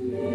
Amen.